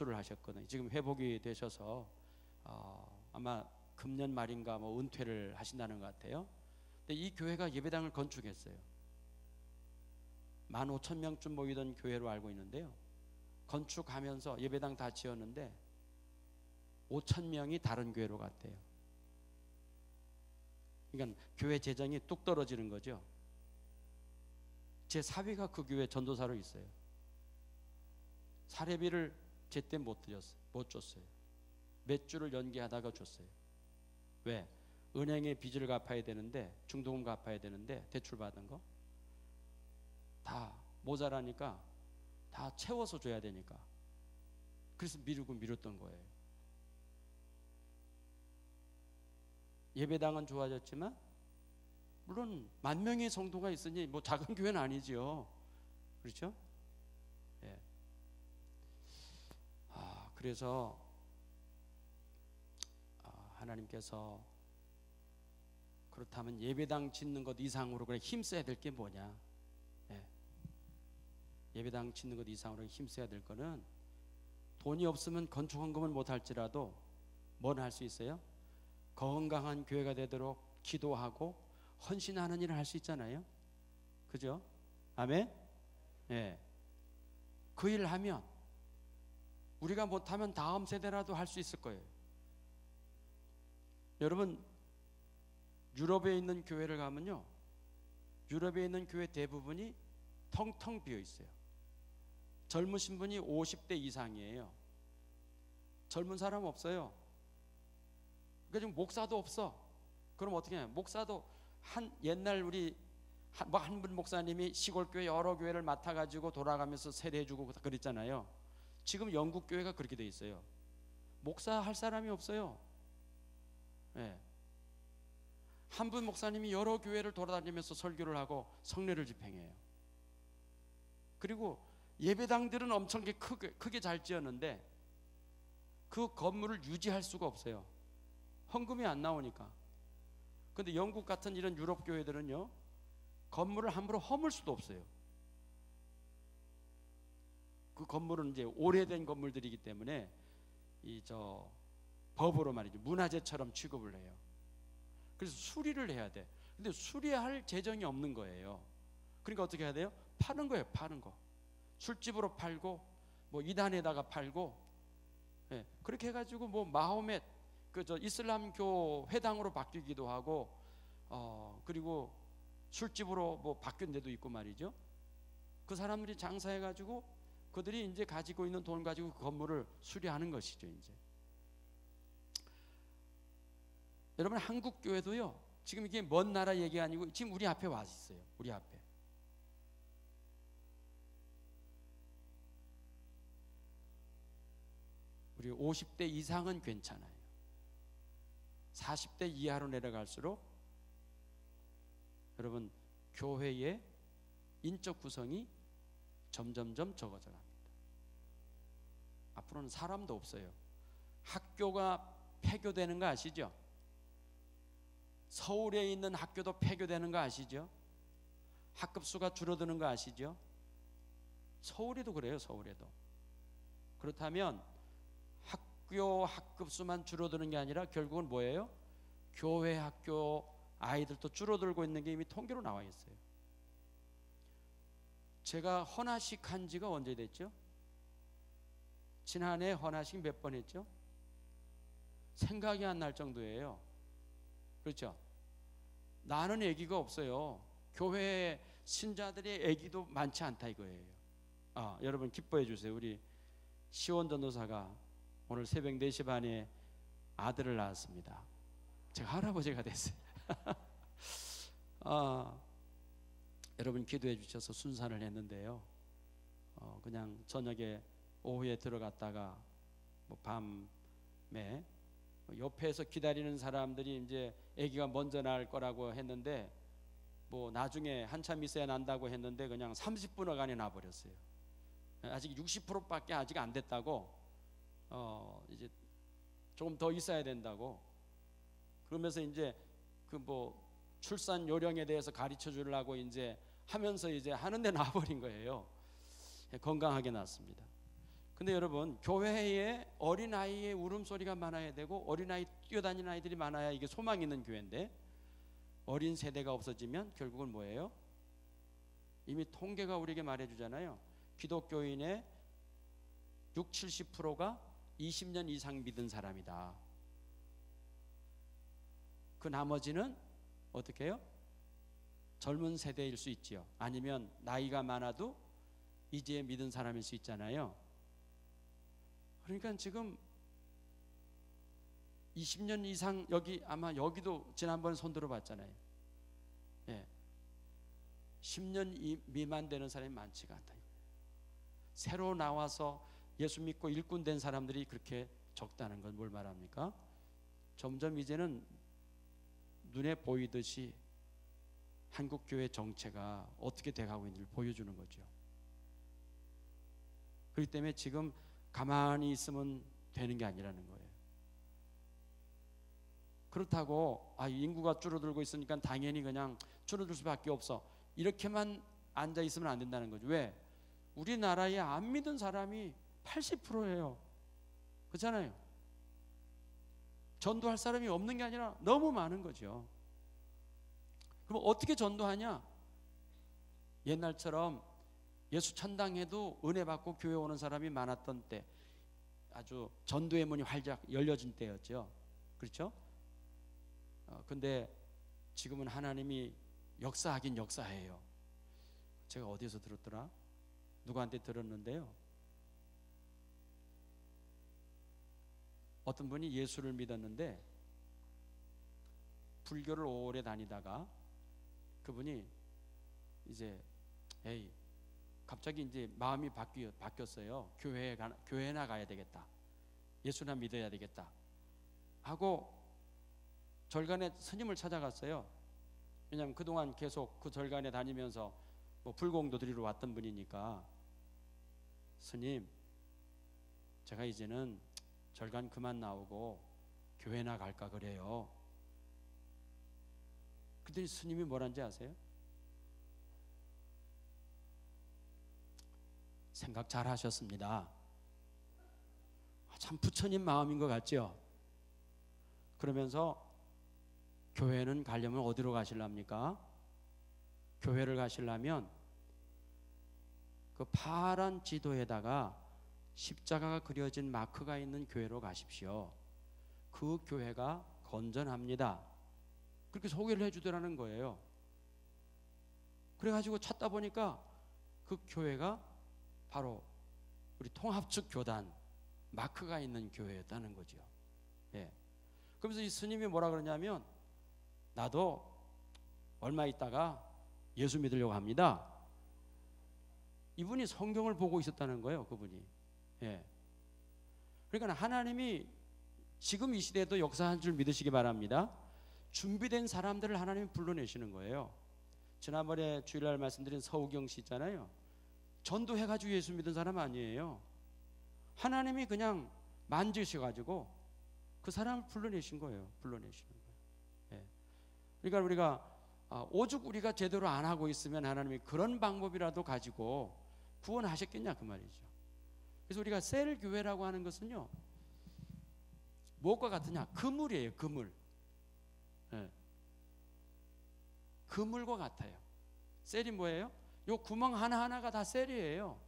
수술을 하셨거든요. 지금 회복이 되셔서 어, 아마 금년 말인가 뭐 은퇴를 하신다는 것 같아요. 근데 이 교회가 예배당을 건축했어요. 만 오천 명쯤 모이던 교회로 알고 있는데요. 건축하면서 예배당 다 지었는데 5천 명이 다른 교회로 갔대요. 그러니까 교회 재정이 뚝 떨어지는 거죠. 제 사위가 그 교회 전도사로 있어요. 사례비를 제때 못 드렸어요. 못 줬어요. 몇 주를 연기하다가 줬어요. 왜? 은행에 빚을 갚아야 되는데 중도금 갚아야 되는데 대출 받은 거 다 모자라니까 다 채워서 줘야 되니까 그래서 미루고 미뤘던 거예요. 예배당은 좋아졌지만 물론 만 명의 성도가 있으니 뭐 작은 교회는 아니지요. 그렇죠? 예. 아, 그래서 아, 하나님께서 그렇다면 예배당 짓는 것 이상으로 그래 힘써야 될 게 뭐냐? 예. 예배당 짓는 것 이상으로 힘써야 될 거는 돈이 없으면 건축 헌금은 못 할지라도 뭘 할 수 있어요? 건강한 교회가 되도록 기도하고 헌신하는 일을 할 수 있잖아요. 그죠? 아멘? 예. 그 일을 하면 우리가 못하면 다음 세대라도 할 수 있을 거예요. 여러분, 유럽에 있는 교회를 가면요. 유럽에 있는 교회 대부분이 텅텅 비어 있어요. 젊으신 분이 50대 이상이에요. 젊은 사람 없어요. 그러니까 지금 목사도 없어. 그럼 어떻게 해? 목사도 한 옛날 우리 뭐한 분 목사님이 시골 교회 여러 교회를 맡아 가지고 돌아가면서 세례해 주고 그랬잖아요. 지금 영국 교회가 그렇게 돼 있어요. 목사 할 사람이 없어요. 예. 네. 한분 목사님이 여러 교회를 돌아다니면서 설교를 하고 성례를 집행해요. 그리고 예배당들은 엄청 크게, 크게 잘 지었는데 그 건물을 유지할 수가 없어요. 헌금이 안 나오니까. 근데 영국 같은 이런 유럽 교회들은요. 건물을 함부로 허물 수도 없어요. 그 건물은 이제 오래된 건물들이기 때문에 이 저 법으로 말이죠. 문화재처럼 취급을 해요. 그래서 수리를 해야 돼. 근데 수리할 재정이 없는 거예요. 그러니까 어떻게 해야 돼요? 파는 거예요. 파는 거. 술집으로 팔고 뭐 이단에다가 팔고 예, 그렇게 해가지고 뭐 마호멧 그 저 이슬람교 회당으로 바뀌기도 하고 어 그리고 술집으로 뭐 바뀐 데도 있고 말이죠. 그 사람들이 장사해 가지고 그들이 이제 가지고 있는 돈 가지고 그 건물을 수리하는 것이죠, 이제. 여러분 한국 교회도요. 지금 이게 먼 나라 얘기 아니고 지금 우리 앞에 와 있어요. 우리 앞에. 우리 50대 이상은 괜찮아요. 40대 이하로 내려갈수록 여러분 교회의 인적 구성이 점점점 적어져 갑니다. 앞으로는 사람도 없어요. 학교가 폐교되는 거 아시죠? 서울에 있는 학교도 폐교되는 거 아시죠? 학급 수가 줄어드는 거 아시죠? 서울에도 그래요, 서울에도. 그렇다면 학교 학급 수만 줄어드는 게 아니라 결국은 뭐예요? 교회 학교 아이들도 줄어들고 있는 게 이미 통계로 나와 있어요. 제가 헌화식 한 지가 언제 됐죠? 지난해 헌화식 몇 번 했죠? 생각이 안 날 정도예요. 그렇죠? 나는 아기가 없어요. 교회 신자들의 아기도 많지 않다 이거예요. 아, 여러분 기뻐해 주세요. 우리 시원 전도사가 오늘 새벽 4시 반에 아들을 낳았습니다. 제가 할아버지가 됐어요. 아, 여러분 기도해 주셔서 순산을 했는데요. 어, 그냥 저녁에 오후에 들어갔다가 뭐 밤에 옆에서 기다리는 사람들이 이제 아기가 먼저 날 거라고 했는데 뭐 나중에 한참 있어야 난다고 했는데 그냥 30분 안에 나버렸어요. 아직 60%밖에 아직 안 됐다고 어 이제 조금 더 있어야 된다고 그러면서 이제 그 뭐 출산 요령에 대해서 가르쳐 주려고 이제 하면서 이제 하는데 나버린 거예요. 건강하게 낳습니다. 근데 여러분 교회에 어린 아이의 울음소리가 많아야 되고 어린 아이 뛰어다니는 아이들이 많아야 이게 소망 있는 교회인데 어린 세대가 없어지면 결국은 뭐예요? 이미 통계가 우리에게 말해주잖아요. 기독교인의 6, 70%가 20년 이상 믿은 사람이다. 그 나머지는 어떻게 해요? 젊은 세대일 수 있지요. 아니면 나이가 많아도 이제 믿은 사람일 수 있잖아요. 그러니까 지금 20년 이상 여기 아마 여기도 지난번 손 들어 봤잖아요. 예. 10년 미만 되는 사람이 많지가 않다. 새로 나와서 예수 믿고 일꾼 된 사람들이 그렇게 적다는 건 뭘 말합니까? 점점 이제는 눈에 보이듯이 한국 교회 정체가 어떻게 돼가고 있는지를 보여주는 거죠. 그렇기 때문에 지금 가만히 있으면 되는 게 아니라는 거예요. 그렇다고 아 인구가 줄어들고 있으니까 당연히 그냥 줄어들 수밖에 없어. 이렇게만 앉아 있으면 안 된다는 거죠. 왜? 우리나라에 안 믿은 사람이 80%예요. 그렇잖아요. 전도할 사람이 없는 게 아니라 너무 많은 거죠. 그럼 어떻게 전도하냐? 옛날처럼 예수 천당에도 은혜 받고 교회 오는 사람이 많았던 때 아주 전도의 문이 활짝 열려진 때였죠. 그렇죠? 어, 근데 지금은 하나님이 역사하긴 역사해요. 제가 어디서 들었더라? 누구한테 들었는데요. 어떤 분이 예수를 믿었는데 불교를 오래 다니다가 그분이 이제 에이 갑자기 이제 마음이 바뀌, 바뀌었어요. 교회에 가, 교회나 가야 되겠다. 예수나 믿어야 되겠다. 하고 절간에 스님을 찾아갔어요. 왜냐하면 그동안 계속 그 절간에 다니면서 뭐 불공도 드리러 왔던 분이니까 스님 제가 이제는 절간 그만 나오고 교회나 갈까 그래요. 그랬더니 스님이 뭐란지 아세요? 생각 잘 하셨습니다. 아, 참 부처님 마음인 것 같죠? 그러면서 교회는 가려면 어디로 가실랍니까? 교회를 가시려면 그 파란 지도에다가 십자가가 그려진 마크가 있는 교회로 가십시오. 그 교회가 건전합니다. 그렇게 소개를 해주더라는 거예요. 그래가지고 찾다 보니까 그 교회가 바로 우리 통합측 교단 마크가 있는 교회였다는 거죠. 예. 그러면서 이 스님이 뭐라 그러냐면 나도 얼마 있다가 예수 믿으려고 합니다. 이분이 성경을 보고 있었다는 거예요, 그분이. 예. 그러니까 하나님이 지금 이 시대에도 역사한 줄 믿으시기 바랍니다. 준비된 사람들을 하나님이 불러내시는 거예요. 지난번에 주일날 말씀드린 서우경 씨 있잖아요. 전도해가지고 예수 믿은 사람 아니에요. 하나님이 그냥 만지셔가지고 그 사람을 불러내신 거예요. 불러내시는 거예요. 예. 그러니까 우리가 아, 오죽 우리가 제대로 안 하고 있으면 하나님이 그런 방법이라도 가지고 구원하셨겠냐 그 말이죠. 그래서 우리가 셀 교회라고 하는 것은요. 무엇과 같으냐? 그물이에요. 그물. 예. 그물과 같아요. 셀이 뭐예요? 요 구멍 하나하나가 다 셀이에요.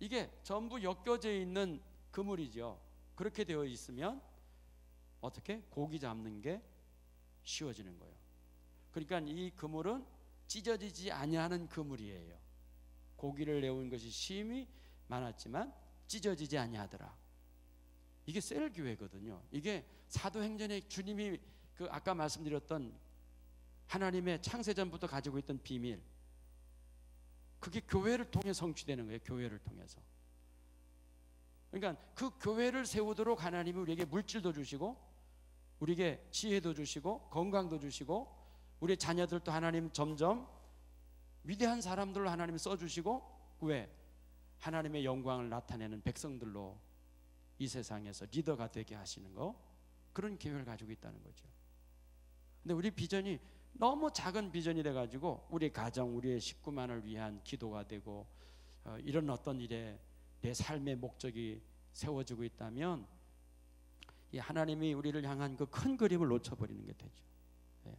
이게 전부 엮여져 있는 그물이죠. 그렇게 되어 있으면 어떻게 고기 잡는 게 쉬워지는 거예요. 그러니까 이 그물은 찢어지지 아니하는 그물이에요. 고기를 내온 것이 심이 많았지만 찢어지지 아니하더라. 이게 셀 교회거든요. 이게 사도행전에 주님이 그 아까 말씀드렸던 하나님의 창세전부터 가지고 있던 비밀. 그게 교회를 통해 성취되는 거예요. 교회를 통해서. 그러니까 그 교회를 세우도록 하나님이 우리에게 물질도 주시고 우리에게 지혜도 주시고 건강도 주시고 우리 자녀들도 하나님 점점 위대한 사람들로 하나님 써 주시고 왜 하나님의 영광을 나타내는 백성들로 이 세상에서 리더가 되게 하시는 거 그런 계획을 가지고 있다는 거죠. 근데 우리 비전이 너무 작은 비전이 돼 가지고 우리 가정, 우리의 식구만을 위한 기도가 되고 어, 이런 어떤 일에 내 삶의 목적이 세워지고 있다면 이 하나님이 우리를 향한 그 큰 그림을 놓쳐버리는 게 되죠. 네.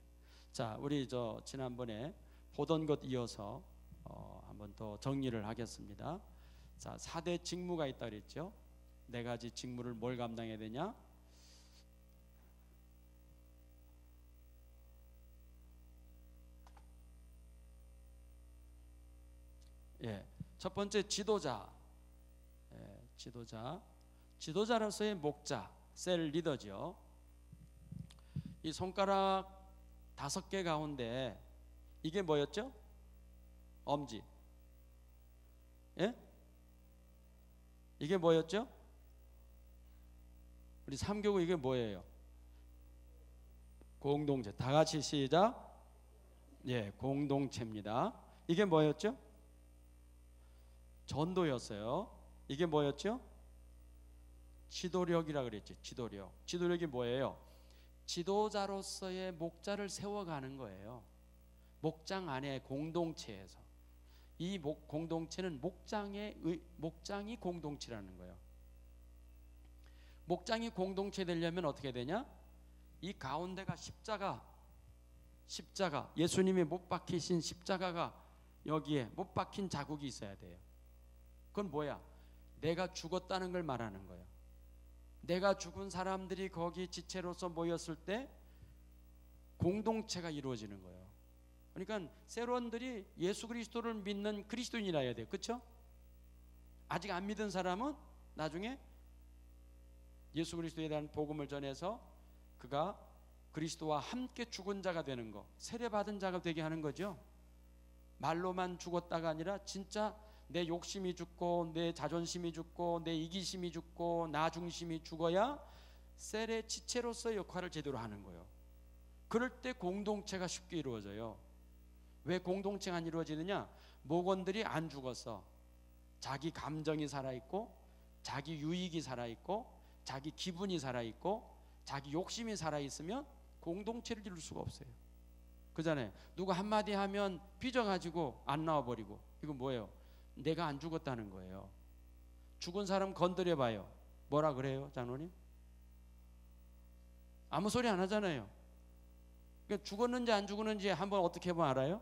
자, 우리 저 지난번에 보던 것 이어서 어, 한번 더 정리를 하겠습니다. 자, 4대 직무가 있다 그랬죠. 네 가지 직무를 뭘 감당해야 되냐? 예, 첫 번째 지도자, 예, 지도자, 지도자로서의 목자, 셀 리더죠. 이 손가락 다섯 개 가운데 이게 뭐였죠? 엄지. 예? 이게 뭐였죠? 우리 삼교구 이게 뭐예요? 공동체. 다 같이 시작. 예, 공동체입니다. 이게 뭐였죠? 전도였어요. 이게 뭐였죠? 지도력이라 그랬죠. 지도력. 지도력이 뭐예요? 지도자로서의 목자를 세워가는 거예요. 목장 안에 공동체에서 이 목, 공동체는 목장의 의, 목장이 공동체라는 거예요. 목장이 공동체 되려면 어떻게 되냐? 이 가운데가 십자가 십자가 예수님이 못 박히신 십자가가 여기에 못 박힌 자국이 있어야 돼요. 그건 뭐야? 내가 죽었다는 걸 말하는 거예요. 내가 죽은 사람들이 거기 지체로서 모였을 때 공동체가 이루어지는 거예요. 그러니까 세론들이 예수 그리스도를 믿는 그리스도인이라야 돼요. 그렇죠? 아직 안 믿은 사람은 나중에 예수 그리스도에 대한 복음을 전해서 그가 그리스도와 함께 죽은 자가 되는 거, 세례 받은 자가 되게 하는 거죠. 말로만 죽었다가 아니라 진짜 내 욕심이 죽고 내 자존심이 죽고 내 이기심이 죽고 나 중심이 죽어야 셀의 지체로서 역할을 제대로 하는 거예요. 그럴 때 공동체가 쉽게 이루어져요. 왜 공동체가 안 이루어지느냐? 목원들이 안 죽었어. 자기 감정이 살아있고, 자기 유익이 살아있고, 자기 기분이 살아있고, 자기 욕심이 살아있으면 공동체를 이룰 수가 없어요. 그잖아요. 누가 한마디 하면 삐져가지고 안 나와버리고. 이건 뭐예요? 내가 안 죽었다는 거예요. 죽은 사람 건드려 봐요. 뭐라 그래요, 장로님? 아무 소리 안 하잖아요. 그러니까 죽었는지 안 죽었는지 한번 어떻게 보면 알아요?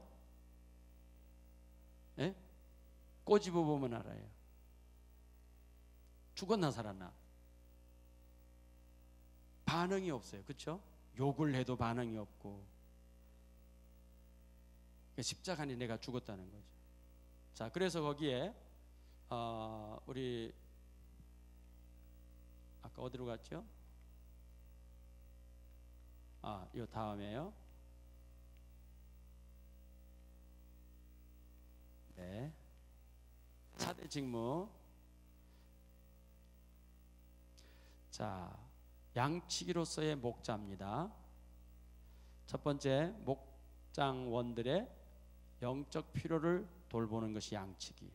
예? 꼬집어 보면 알아요. 죽었나 살았나? 반응이 없어요. 그렇죠? 욕을 해도 반응이 없고 그러니까 십자가니 내가 죽었다는 거죠. 자, 그래서 거기에 어, 우리 아까 어디로 갔죠? 아, 이 다음에요. 네. 4대 직무. 자, 양치기로서의 목자입니다. 첫 번째, 목장원들의 영적 필요를 돌보는 것이 양치기.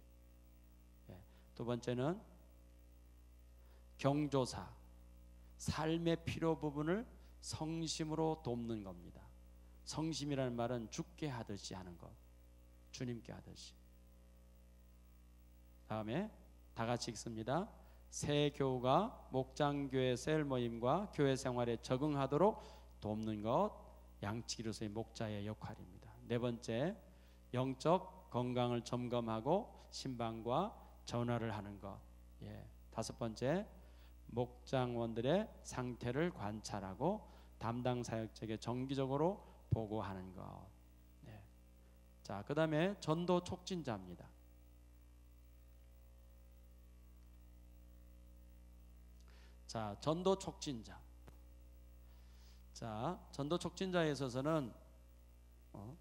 예. 두 번째는 경조사, 삶의 필요 부분을 성심으로 돕는 겁니다. 성심이라는 말은 죽게 하듯이 하는 것, 주님께 하듯이. 다음에 다 같이 읽습니다. 새 교우가 목장교회 셀 모임과 교회 생활에 적응하도록 돕는 것, 양치기로서의 목자의 역할입니다. 네 번째, 영적 건강을 점검하고 신방과 전화를 하는 것. 예. 다섯 번째 목장원들의 상태를 관찰하고 담당 사역자에게 정기적으로 보고하는 것. 네. 자, 그다음에 전도 촉진자입니다. 자, 전도 촉진자. 자, 전도 촉진자에 있어서는 어,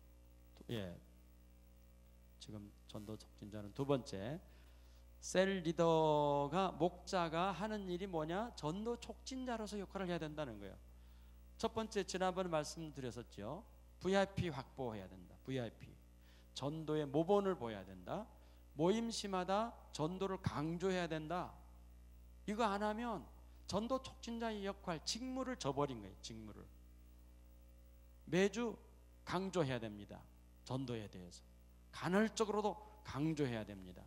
예, 지금 전도 촉진자는 두 번째 셀 리더가 목자가 하는 일이 뭐냐? 전도 촉진자로서 역할을 해야 된다는 거예요. 첫 번째 지난번에 말씀드렸었죠. VIP 확보해야 된다. VIP 전도의 모본을 보여야 된다. 모임시마다 전도를 강조해야 된다. 이거 안 하면 전도 촉진자의 역할, 직무를 저버린 거예요. 직무를 매주 강조해야 됩니다. 전도에 대해서. 간헐적으로도 강조해야 됩니다.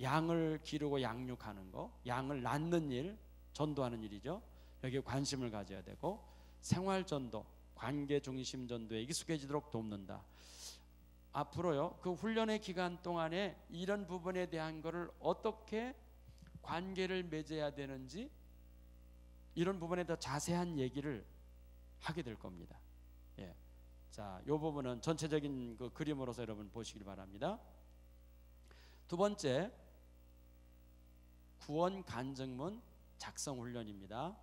양을 기르고 양육하는 거, 양을 낳는 일, 전도하는 일이죠. 여기에 관심을 가져야 되고 생활 전도, 관계 중심 전도에 익숙해지도록 돕는다. 앞으로요. 그 훈련의 기간 동안에 이런 부분에 대한 것을 어떻게 관계를 맺어야 되는지 이런 부분에 더 자세한 얘기를 하게 될 겁니다. 예. 자, 요 부분은 전체적인 그 그림으로서 여러분 보시길 바랍니다. 두 번째 구원 간증문 작성 훈련입니다.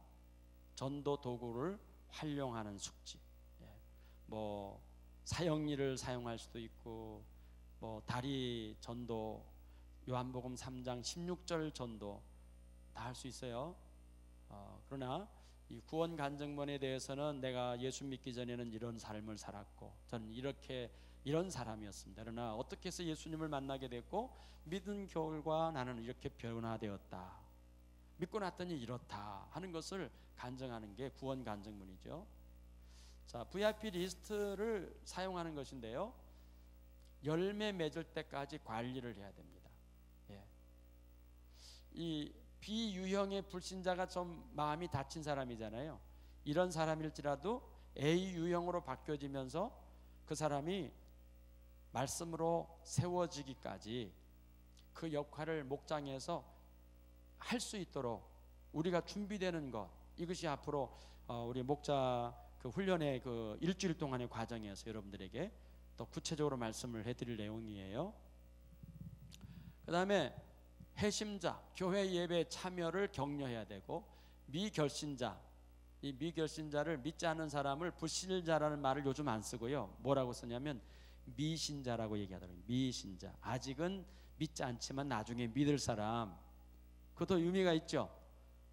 전도 도구를 활용하는 숙지. 예. 뭐 사형리를 사용할 수도 있고 뭐 다리 전도 요한복음 3장 16절 전도 다 할 수 있어요. 어, 그러나 이 구원 간증문에 대해서는 내가 예수 믿기 전에는 이런 삶을 살았고 저는 이렇게 이런 사람이었습니다. 그러나 어떻게 해서 예수님을 만나게 됐고 믿은 결과 나는 이렇게 변화되었다. 믿고 났더니 이렇다 하는 것을 간증하는 게 구원 간증문이죠. 자, VIP 리스트를 사용하는 것인데요. 열매 맺을 때까지 관리를 해야 됩니다. 예. 이 비유형의 불신자가 좀 마음이 다친 사람이잖아요. 이런 사람일지라도 A 유형으로 바뀌어지면서 그 사람이 말씀으로 세워지기까지 그 역할을 목장에서 할 수 있도록 우리가 준비되는 것 이것이 앞으로 어, 우리 목자 그 훈련의 그 일주일 동안의 과정에서 여러분들에게 또 구체적으로 말씀을 해드릴 내용이에요. 그 다음에 해심자 교회 예배 참여를 격려해야 되고 미결신자 이 미결신자를 믿지 않는 사람을 불신자라는 말을 요즘 안 쓰고요. 뭐라고 쓰냐면 미신자라고 얘기하더라고요. 미신자 아직은 믿지 않지만 나중에 믿을 사람 그것도 의미가 있죠.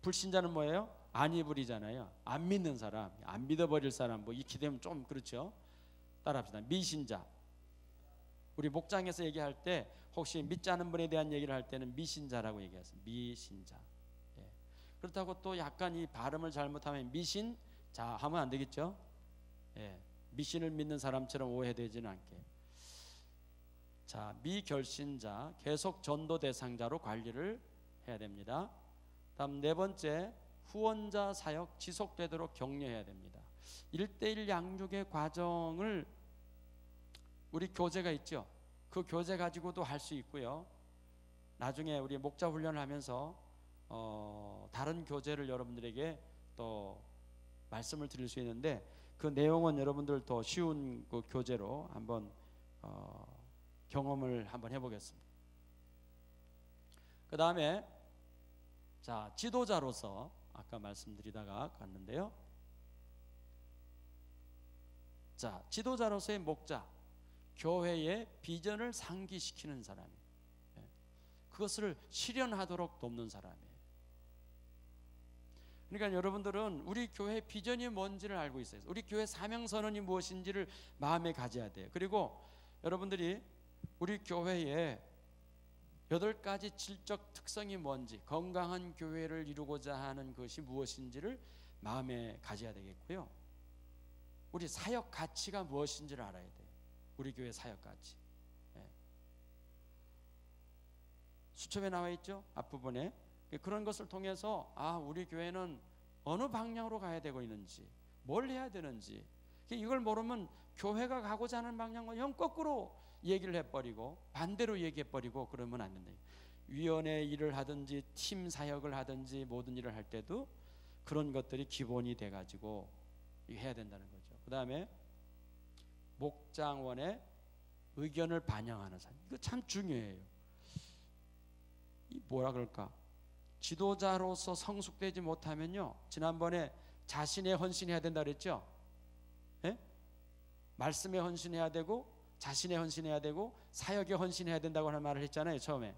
불신자는 뭐예요? 안이불이잖아요. 안 믿는 사람, 안 믿어버릴 사람, 뭐 이렇게 되면 좀 그렇죠. 따라합시다. 미신자. 우리 목장에서 얘기할 때 혹시 믿지 않은 분에 대한 얘기를 할 때는 미신자라고 얘기하세요. 미신자. 예. 그렇다고 또 약간 이 발음을 잘못하면 미신자 하면 안 되겠죠. 예. 미신을 믿는 사람처럼 오해되지는 않게. 자, 미결신자 계속 전도 대상자로 관리를 해야 됩니다. 다음 네 번째 후원자 사역 지속되도록 격려해야 됩니다. 1대1 양육의 과정을 우리 교재가 있죠. 그 교재 가지고도 할 수 있고요. 나중에 우리 목자 훈련을 하면서 어, 다른 교재를 여러분들에게 또 말씀을 드릴 수 있는데 그 내용은 여러분들 더 쉬운 그 교재로 한번 어, 경험을 한번 해보겠습니다. 그 다음에 자 지도자로서 아까 말씀드리다가 갔는데요. 자, 지도자로서의 목자, 교회의 비전을 상기시키는 사람이에요. 예. 그것을 실현하도록 돕는 사람이에요. 그러니까 여러분들은 우리 교회 비전이 뭔지를 알고 있어요. 우리 교회 사명 선언이 무엇인지를 마음에 가져야 돼요. 그리고 여러분들이 우리 교회에 여덟 가지 질적 특성이 뭔지 건강한 교회를 이루고자 하는 것이 무엇인지를 마음에 가져야 되겠고요. 우리 사역 가치가 무엇인지를 알아야 돼요. 우리 교회 사역 가치. 네. 수첩에 나와 있죠 앞부분에 그런 것을 통해서 아 우리 교회는 어느 방향으로 가야 되고 있는지 뭘 해야 되는지 이걸 모르면 교회가 가고자 하는 방향과 영 거꾸로 얘기를 해버리고 반대로 얘기해버리고 그러면 안 된다. 위원회 일을 하든지 팀 사역을 하든지 모든 일을 할 때도 그런 것들이 기본이 돼가지고 해야 된다는 거죠. 그 다음에 목장원의 의견을 반영하는 사람 이거 참 중요해요. 이 뭐라 그럴까? 지도자로서 성숙되지 못하면요 지난번에 자신의 헌신해야 된다 그랬죠. 예? 말씀에 헌신해야 되고 자신의 헌신해야 되고 사역에 헌신해야 된다고 하는 말을 했잖아요 처음에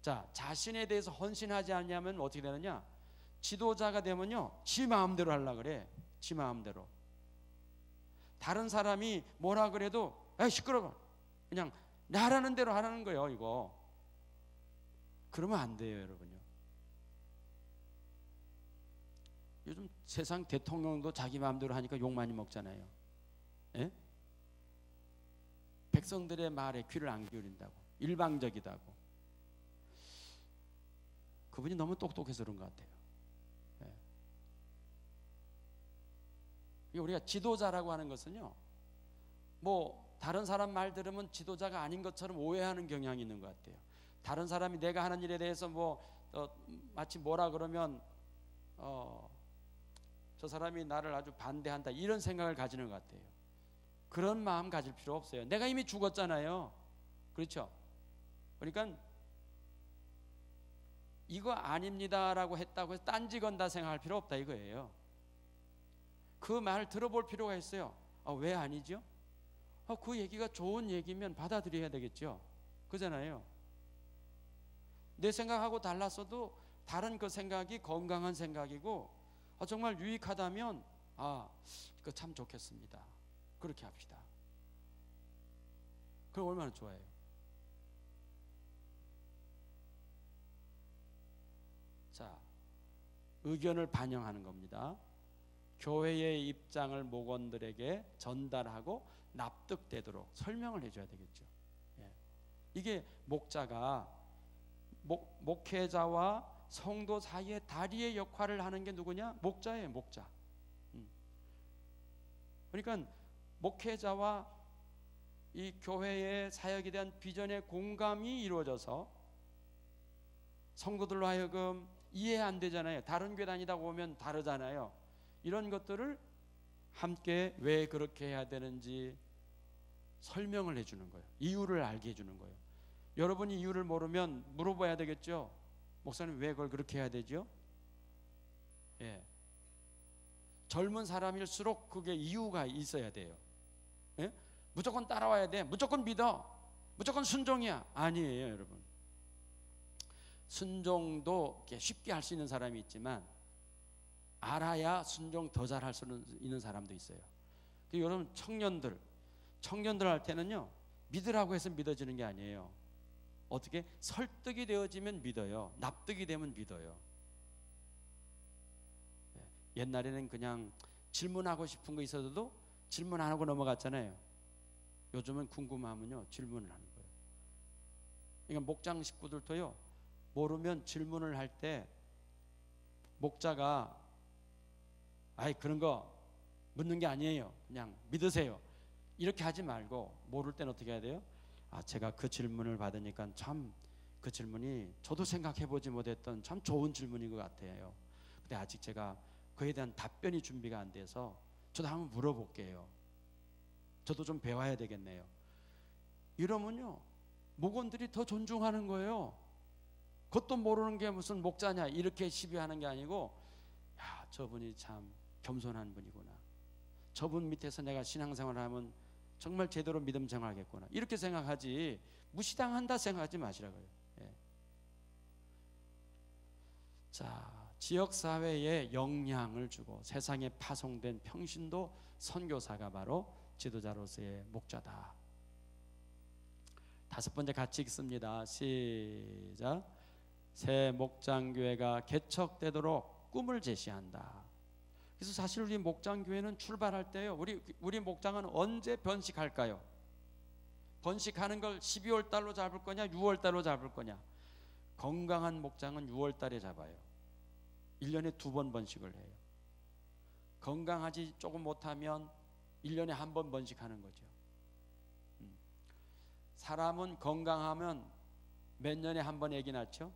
자 자신에 대해서 헌신하지 않냐면 어떻게 되느냐 지도자가 되면요 지 마음대로 하려 그래 지 마음대로 다른 사람이 뭐라 그래도 에 시끄러워. 그냥 나라는 대로 하라는 거예요 이거. 그러면 안 돼요 여러분요. 요즘 세상 대통령도 자기 마음대로 하니까 욕 많이 먹잖아요. 예? 백성들의 말에 귀를 안 기울인다고. 일방적이다고. 그분이 너무 똑똑해서 그런 것 같아요. 우리가 지도자라고 하는 것은요, 뭐 다른 사람 말 들으면 지도자가 아닌 것처럼 오해하는 경향이 있는 것 같아요. 다른 사람이 내가 하는 일에 대해서 뭐 어, 마치 뭐라 그러면 어, 저 사람이 나를 아주 반대한다 이런 생각을 가지는 것 같아요. 그런 마음 가질 필요 없어요. 내가 이미 죽었잖아요. 그렇죠? 그러니까 이거 아닙니다라고 했다고 해서 딴지 건다 생각할 필요 없다 이거예요. 그 말을 들어볼 필요가 있어요. 아, 왜 아니죠? 아, 그 얘기가 좋은 얘기면 받아들여야 되겠죠. 그잖아요. 내 생각하고 달랐어도 다른 그 생각이 건강한 생각이고 아, 정말 유익하다면 아, 이거 참 좋겠습니다. 그렇게 합시다. 그럼 얼마나 좋아요. 자, 의견을 반영하는 겁니다. 교회의 입장을 목원들에게 전달하고 납득되도록 설명을 해줘야 되겠죠. 예. 이게 목자가 목, 목회자와 성도 사이의 다리의 역할을 하는 게 누구냐? 목자예요, 목자. 음. 그러니까 목회자와 이 교회의 사역에 대한 비전의 공감이 이루어져서 성도들로 하여금 이해 안 되잖아요. 다른 교회 다니다 보면 다르잖아요. 이런 것들을 함께 왜 그렇게 해야 되는지 설명을 해주는 거예요. 이유를 알게 해주는 거예요. 여러분이 이유를 모르면 물어봐야 되겠죠. 목사님 왜 그걸 그렇게 해야 되죠? 예. 젊은 사람일수록 그게 이유가 있어야 돼요. 예? 무조건 따라와야 돼. 무조건 믿어. 무조건 순종이야. 아니에요, 여러분. 순종도 쉽게 할 수 있는 사람이 있지만 알아야 순종 더 잘할 수 있는 사람도 있어요. 그 여러분 청년들, 청년들 할 때는요 믿으라고 해서 믿어지는 게 아니에요. 어떻게 설득이 되어지면 믿어요. 납득이 되면 믿어요. 네. 옛날에는 그냥 질문하고 싶은 거 있어도 질문 안 하고 넘어갔잖아요. 요즘은 궁금하면요 질문을 하는 거예요. 그러니까 목장 식구들도요 모르면 질문을 할 때 목자가 아이 그런 거 묻는 게 아니에요. 그냥 믿으세요. 이렇게 하지 말고 모를 땐 어떻게 해야 돼요? 아 제가 그 질문을 받으니까 참 그 질문이 저도 생각해 보지 못했던 참 좋은 질문인 것 같아요. 근데 아직 제가 그에 대한 답변이 준비가 안 돼서 저도 한번 물어볼게요. 저도 좀 배워야 되겠네요. 이러면요 목원들이 더 존중하는 거예요. 그것도 모르는 게 무슨 목자냐 이렇게 시비하는 게 아니고 야 저분이 참 겸손한 분이구나. 저분 밑에서 내가 신앙생활을 하면 정말 제대로 믿음 생활하겠구나. 이렇게 생각하지 무시당한다 생각하지 마시라고요. 예. 자, 지역 사회에 영향을 주고 세상에 파송된 평신도 선교사가 바로 지도자로서의 목자다. 다섯 번째 같이 읽습니다. 시작. 새 목장교회가 개척되도록 꿈을 제시한다. 그래서 사실 우리 목장 교회는 출발할 때요. 우리 우리 목장은 언제 번식할까요? 번식하는 걸 12월 달로 잡을 거냐, 6월 달로 잡을 거냐? 건강한 목장은 6월 달에 잡아요. 1년에 두 번 번식을 해요. 건강하지 조금 못하면 1년에 한 번 번식하는 거죠. 음. 사람은 건강하면 몇 년에 한 번 애기 낳죠?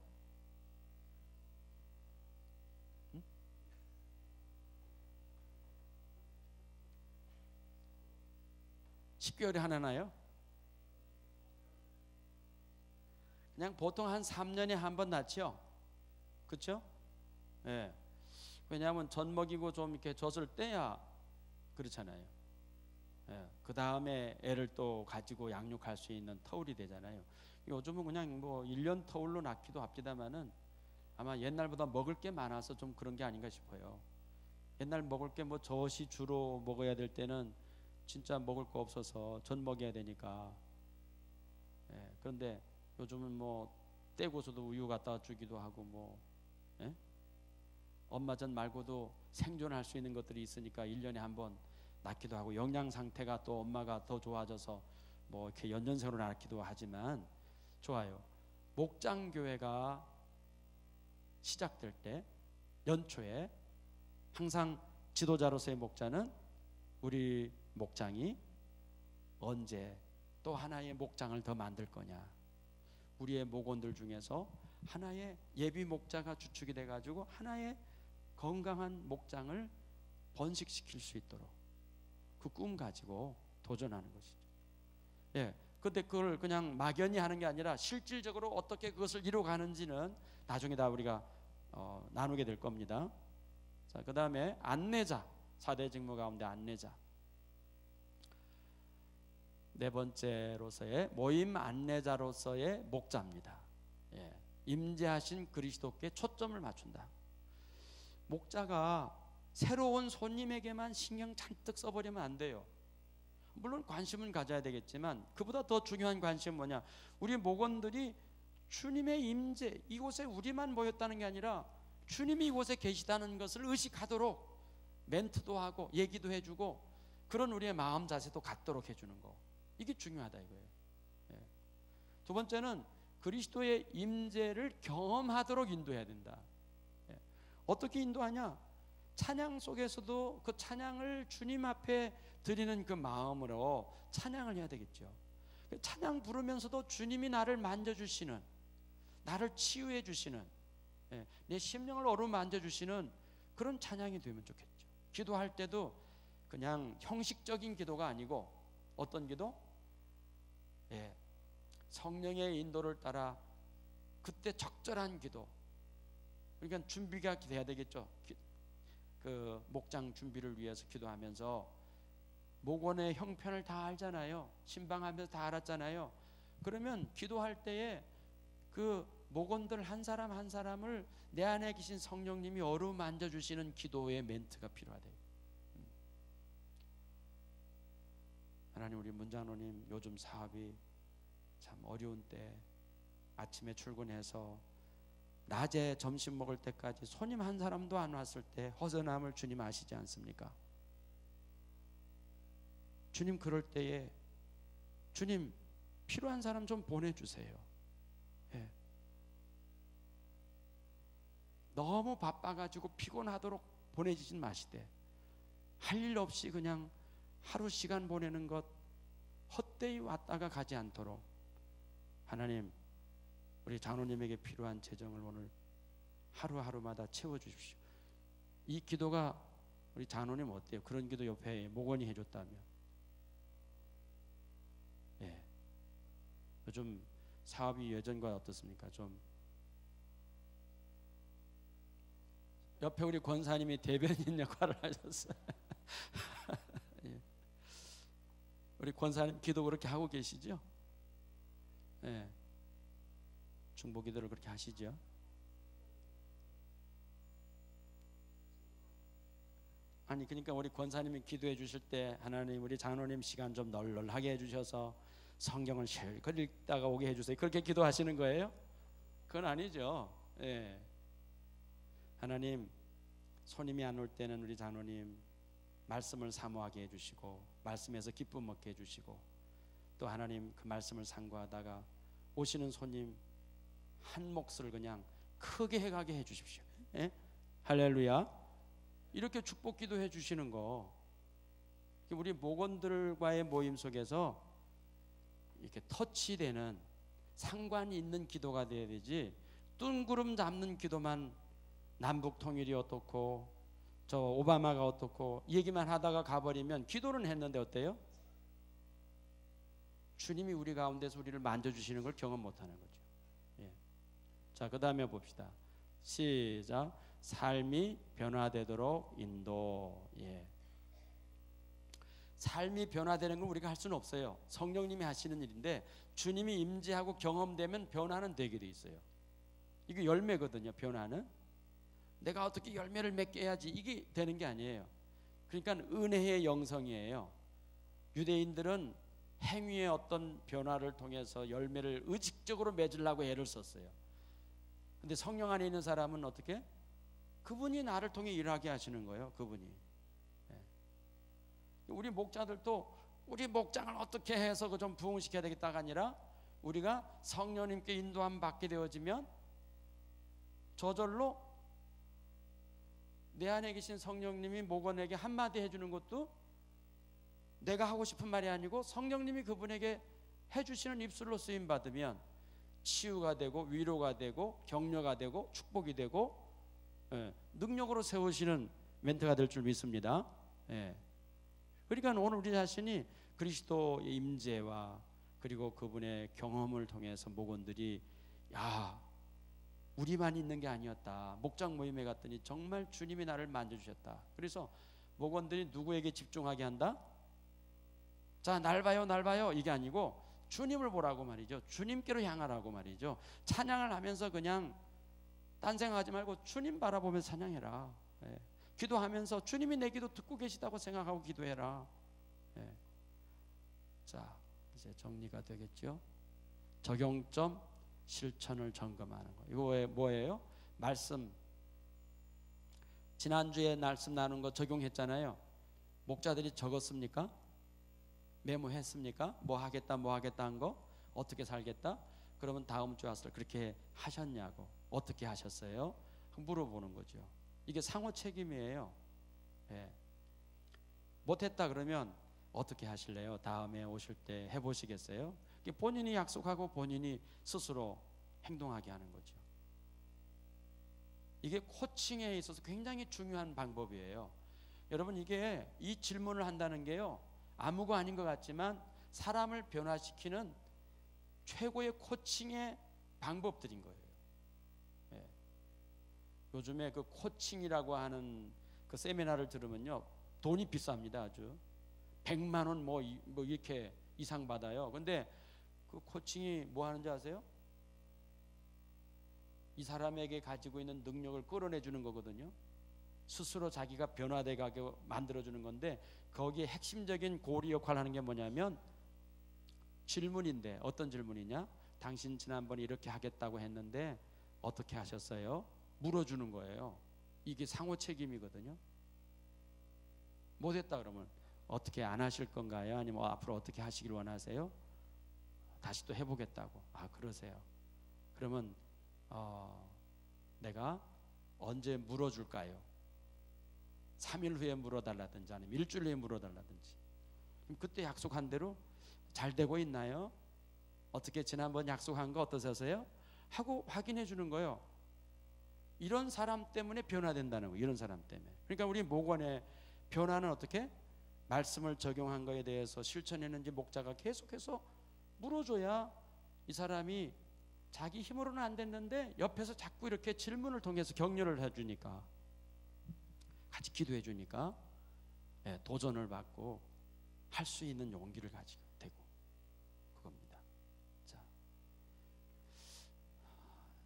10개월에 하나 나요? 그냥 보통 한 3년에 한 번 낳죠. 그렇죠? 예. 왜냐하면 젖 먹이고 좀 이렇게 젖을 떼야 그렇잖아요. 예. 그 다음에 애를 또 가지고 양육할 수 있는 터울이 되잖아요. 요즘은 그냥 뭐 1년 터울로 낳기도 합니다만은 아마 옛날보다 먹을 게 많아서 좀 그런 게 아닌가 싶어요. 옛날 먹을 게 뭐 젖이 주로 먹어야 될 때는 진짜 먹을 거 없어서 전 먹여야 되니까. 예, 그런데 요즘은 뭐 떼고서도 우유 갖다 주기도 하고 뭐 예? 엄마 전 말고도 생존할 수 있는 것들이 있으니까 1년에 한 번 낳기도 하고 영양 상태가 또 엄마가 더 좋아져서 뭐 이렇게 연년생으로 낳기도 하지만 좋아요. 목장 교회가 시작될 때 연초에 항상 지도자로서의 목자는 우리 목장이 언제 또 하나의 목장을 더 만들 거냐. 우리의 목원들 중에서 하나의 예비 목자가 주축이 돼 가지고 하나의 건강한 목장을 번식시킬 수 있도록 그 꿈 가지고 도전하는 것이죠. 예. 근데 그걸 그냥 막연히 하는 게 아니라 실질적으로 어떻게 그것을 이루어가는지는 나중에 다 우리가 어, 나누게 될 겁니다. 자, 그 다음에 안내자. 4대 직무 가운데 안내자. 네 번째로서의 모임 안내자로서의 목자입니다. 예, 임재하신 그리스도께 초점을 맞춘다. 목자가 새로운 손님에게만 신경 잔뜩 써버리면 안 돼요. 물론 관심은 가져야 되겠지만 그보다 더 중요한 관심은 뭐냐? 우리 목원들이 주님의 임재 이곳에 우리만 모였다는 게 아니라 주님이 이곳에 계시다는 것을 의식하도록 멘트도 하고 얘기도 해주고 그런 우리의 마음 자세도 갖도록 해주는 거 이게 중요하다 이거예요. 예. 두 번째는 그리스도의 임재를 경험하도록 인도해야 된다. 예. 어떻게 인도하냐? 찬양 속에서도 그 찬양을 주님 앞에 드리는 그 마음으로 찬양을 해야 되겠죠. 그 찬양 부르면서도 주님이 나를 만져주시는, 나를 치유해 주시는, 예, 내 심령을 어루만져 주시는 그런 찬양이 되면 좋겠죠. 기도할 때도 그냥 형식적인 기도가 아니고 어떤 기도? 예, 성령의 인도를 따라 그때 적절한 기도. 그러니까 준비가 돼야 되겠죠. 그 목장 준비를 위해서 기도하면서 목원의 형편을 다 알잖아요. 신방하면서 다 알았잖아요. 그러면 기도할 때에 그 목원들 한 사람 한 사람을 내 안에 계신 성령님이 어루만져 주시는 기도의 멘트가 필요하대요. 하나님 우리 문장로님 요즘 사업이 참 어려운 때 아침에 출근해서 낮에 점심 먹을 때까지 손님 한 사람도 안 왔을 때 허전함을 주님 아시지 않습니까? 주님 그럴 때에 주님 필요한 사람 좀 보내주세요. 예. 너무 바빠가지고 피곤하도록 보내지진 마시되 할 일 없이 그냥 하루 시간 보내는 것 헛되이 왔다가 가지 않도록 하나님 우리 장로님에게 필요한 재정을 오늘 하루하루마다 채워 주십시오. 이 기도가 우리 장로님 어때요? 그런 기도 옆에 목원이 해줬다면, 예. 요즘 사업이 예전과 어떻습니까? 좀 옆에 우리 권사님이 대변인 역할을 하셨어요. 예. 우리 권사님 기도 그렇게 하고 계시죠? 예. 중보 기도를 그렇게 하시죠. 아니 그러니까 우리 권사님이 기도해 주실 때 하나님 우리 장로님 시간 좀 널널하게 해 주셔서 성경을 실컷 읽다가 오게 해 주세요. 그렇게 기도하시는 거예요? 그건 아니죠. 예. 하나님 손님이 안 올 때는 우리 장로님 말씀을 사모하게 해 주시고 말씀에서 기쁨 먹게 해 주시고 또 하나님 그 말씀을 상고하다가 오시는 손님 한 몫을 그냥 크게 해가게 해 주십시오. 예? 할렐루야. 이렇게 축복 기도 해 주시는 거. 우리 목원들과의 모임 속에서 이렇게 터치되는 상관이 있는 기도가 돼야 되지 뜬구름 잡는 기도만 남북 통일이 어떻고 저 오바마가 어떻고 얘기만 하다가 가버리면 기도는 했는데 어때요? 주님이 우리 가운데서 우리를 만져주시는 걸 경험 못하는 거죠. 자, 그 다음에 봅시다. 시작. 삶이 변화되도록 인도. 예. 삶이 변화되는 건 우리가 할 수는 없어요. 성령님이 하시는 일인데 주님이 임재하고 경험되면 변화는 되게 돼 있어요. 이게 열매거든요. 변화는 내가 어떻게 열매를 맺게 해야지 이게 되는 게 아니에요. 그러니까 은혜의 영성이에요. 유대인들은 행위의 어떤 변화를 통해서 열매를 의식적으로 맺으려고 애를 썼어요. 근데 성령 안에 있는 사람은 어떻게? 그분이 나를 통해 일하게 하시는 거예요. 그분이. 네. 우리 목자들도 우리 목장을 어떻게 해서 그 좀 부흥시켜야 되겠다가 아니라 우리가 성령님께 인도함 받게 되어지면 저절로 내 안에 계신 성령님이 목원에게 한마디 해주는 것도 내가 하고 싶은 말이 아니고 성령님이 그분에게 해주시는 입술로 쓰임 받으면 치유가 되고 위로가 되고 격려가 되고 축복이 되고 예, 능력으로 세우시는 멘트가 될 줄 믿습니다. 예. 그러니까 오늘 우리 자신이 그리스도의 임재와 그리고 그분의 경험을 통해서 목원들이 야 우리만 있는 게 아니었다. 목장 모임에 갔더니 정말 주님이 나를 만져주셨다. 그래서 목원들이 누구에게 집중하게 한다? 자, 날 봐요, 날 봐요. 이게 아니고 주님을 보라고 말이죠. 주님께로 향하라고 말이죠. 찬양을 하면서 그냥 딴 생각하지 말고 주님 바라보면서 찬양해라. 예. 기도하면서 주님이 내 기도 듣고 계시다고 생각하고 기도해라. 예. 자, 이제 정리가 되겠죠. 적용점 실천을 점검하는 거. 이거 뭐예요? 말씀. 지난주에 말씀 나눈 거 적용했잖아요. 목자들이 적었습니까? 메모했습니까? 뭐 하겠다, 뭐 하겠다 한 거? 어떻게 살겠다? 그러면 다음 주에 와서 그렇게 하셨냐고. 어떻게 하셨어요? 물어보는 거죠. 이게 상호 책임이에요. 예. 못했다 그러면 어떻게 하실래요? 다음에 오실 때 해보시겠어요? 본인이 약속하고 본인이 스스로 행동하게 하는 거죠. 이게 코칭에 있어서 굉장히 중요한 방법이에요. 여러분 이게 이 질문을 한다는 게요. 아무거 아닌 것 같지만 사람을 변화시키는 최고의 코칭의 방법들인 거예요. 예. 요즘에 그 코칭이라고 하는 그 세미나를 들으면요. 돈이 비쌉니다. 아주. 100만 원 뭐, 뭐 이렇게 이상 받아요. 근데 그 코칭이 뭐 하는지 아세요? 이 사람에게 가지고 있는 능력을 끌어내 주는 거거든요. 스스로 자기가 변화돼 가게 만들어 주는 건데 거기에 핵심적인 고리 역할을 하는 게 뭐냐면 질문인데 어떤 질문이냐? 당신 지난번에 이렇게 하겠다고 했는데 어떻게 하셨어요? 물어주는 거예요. 이게 상호 책임이거든요. 못했다 그러면 어떻게 안 하실 건가요? 아니면 앞으로 어떻게 하시길 원하세요? 다시 또 해보겠다고. 아 그러세요. 그러면 어, 내가 언제 물어줄까요? 3일 후에 물어달라든지 아니면 일주일 후에 물어달라든지. 그때 약속한 대로 잘 되고 있나요? 어떻게 지난번 약속한 거 어떠세요? 하고 확인해 주는 거예요. 이런 사람 때문에 변화된다는 거. 이런 사람 때문에. 그러니까 우리 목원의 변화는 어떻게? 말씀을 적용한 거에 대해서 실천했는지 목자가 계속해서 물어줘야 이 사람이 자기 힘으로는 안 됐는데 옆에서 자꾸 이렇게 질문을 통해서 격려를 해주니까 같이 기도해 주니까 예, 도전을 받고 할 수 있는 용기를 가지고 되고 그겁니다. 자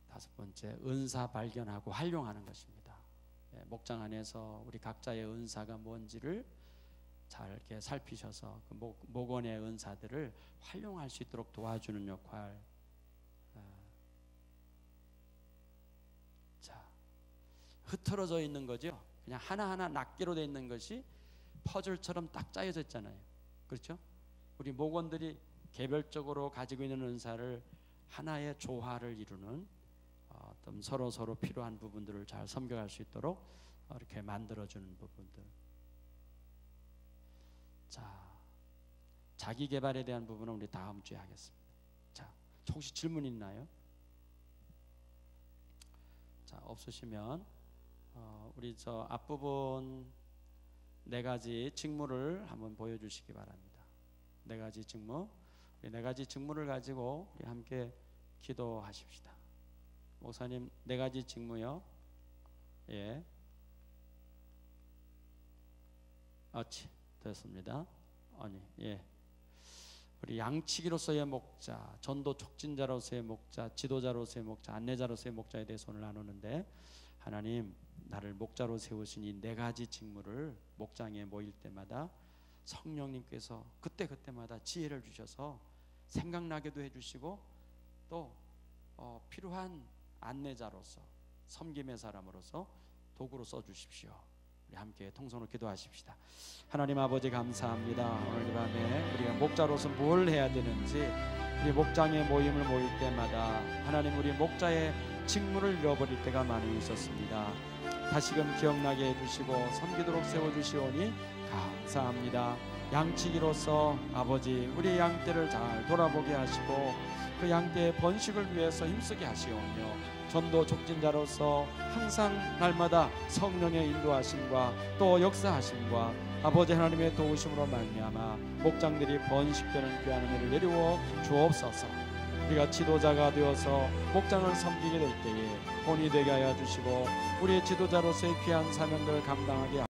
다섯 번째 은사 발견하고 활용하는 것입니다. 예, 목장 안에서 우리 각자의 은사가 뭔지를 잘 이렇게 살피셔서 그 목, 목원의 은사들을 활용할 수 있도록 도와주는 역할. 아. 자, 흐트러져 있는 거죠. 그냥 하나하나 낱개로 되어 있는 것이 퍼즐처럼 딱 짜여져 있잖아요. 그렇죠? 우리 목원들이 개별적으로 가지고 있는 은사를 하나의 조화를 이루는 어, 어떤 서로 서로 필요한 부분들을 잘 섬겨갈 수 있도록 이렇게 만들어주는 부분들. 자, 자기 개발에 대한 부분은 우리 다음 주에 하겠습니다. 자, 혹시 질문 있나요? 자, 없으시면 어, 우리 저 앞부분 네 가지 직무를 한번 보여주시기 바랍니다. 네 가지 직무, 네 가지 직무를 가지고 우리 함께 기도하십시다. 목사님 네 가지 직무요. 예. 아치 됐습니다. 아니 예. 우리 양치기로서의 목자, 전도 촉진자로서의 목자, 지도자로서의 목자, 안내자로서의 목자에 대해서 오늘 나누는데 하나님 나를 목자로 세우신 이 네 가지 직무를 목장에 모일 때마다 성령님께서 그때 그때마다 지혜를 주셔서 생각나게도 해주시고 또 어, 필요한 안내자로서 섬김의 사람으로서 도구로 써주십시오. 함께 통성으로 기도하십시다. 하나님 아버지 감사합니다. 오늘 이 밤에 우리가 목자로서 뭘 해야 되는지 우리 목장의 모임을 모일 때마다 하나님 우리 목자의 직무를 잃어버릴 때가 많이 있었습니다. 다시금 기억나게 해주시고 섬기도록 세워주시오니 감사합니다. 양치기로서 아버지 우리 양떼를 잘 돌아보게 하시고 그 양떼의 번식을 위해서 힘쓰게 하시오며 전도 촉진자로서 항상 날마다 성령의 인도하심과 또 역사하심과 아버지 하나님의 도우심으로 말미암아 목장들이 번식되는 귀한 은혜를 내리워 주옵소서. 우리가 지도자가 되어서 목장을 섬기게 될 때에 본이 되게 하여 주시고 우리의 지도자로서의 귀한 사명들을 감당하게